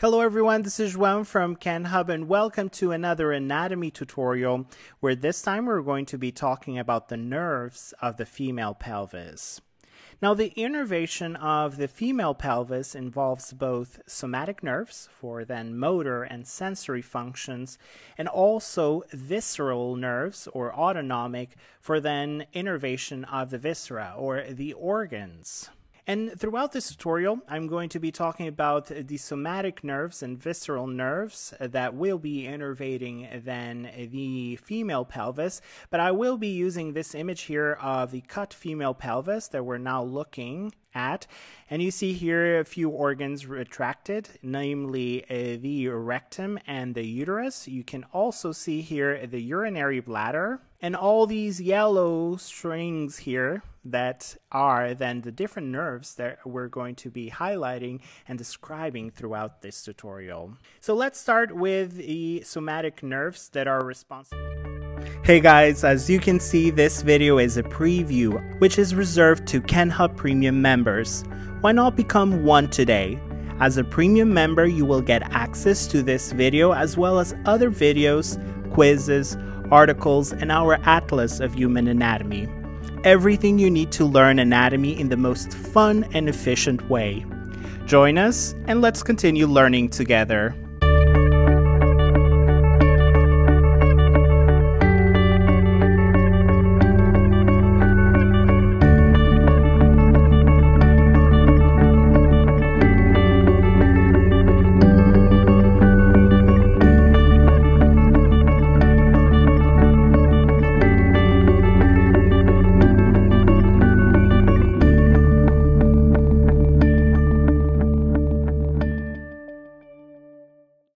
Hello everyone, this is Juan from Kenhub and welcome to another anatomy tutorial where this time we're going to be talking about the nerves of the female pelvis. Now the innervation of the female pelvis involves both somatic nerves for then motor and sensory functions and also visceral nerves or autonomic for then innervation of the viscera or the organs. And throughout this tutorial, I'm going to be talking about the somatic nerves and visceral nerves that will be innervating then the female pelvis. But I will be using this image here of the cut female pelvis that we're now looking at. And you see here a few organs retracted, namely uh, the rectum and the uterus. You can also see here the urinary bladder and all these yellow strings here that are then the different nerves that we're going to be highlighting and describing throughout this tutorial. So let's start with the somatic nerves that are responsible. Hey guys, as you can see, this video is a preview, which is reserved to KenHub Premium members. Why not become one today? As a premium member, you will get access to this video as well as other videos, quizzes, articles, and our Atlas of Human Anatomy. Everything you need to learn anatomy in the most fun and efficient way. Join us and let's continue learning together.